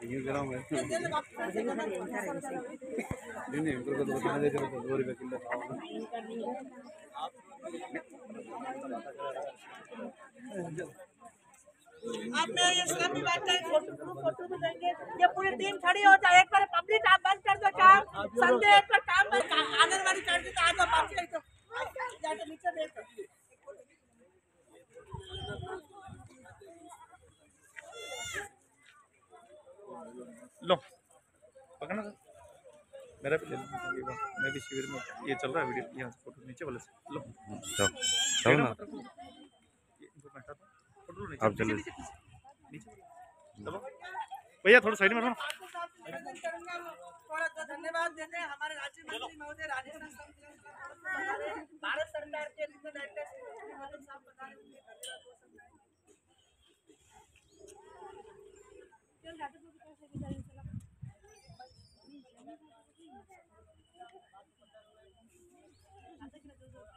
यूँ करा आप मेरे ये सभी बात करें फ़ोटो फ़ोटो भी देंगे ये पूरी टीम खड़ी हो जाए एक बार पब्लिक आप बंद कर दो काम संडे एक बार काम आंगनबाड़ी कर दी आज आप बात करें लो। पकड़ना सर। मेरा भी ले लो मैं भी शिविर में ये चल रहा है वीडियो यहाँ से फ़ोटो नीचे वाले से। लो। चल चलो ना। फ़ोटो लो नीचे। आप। नीचे, चलो। भैया थोड़ा साइड में रहो धन्यवाद देते हैं हमारे राज्य मंत्री महोदय राजेश あとは。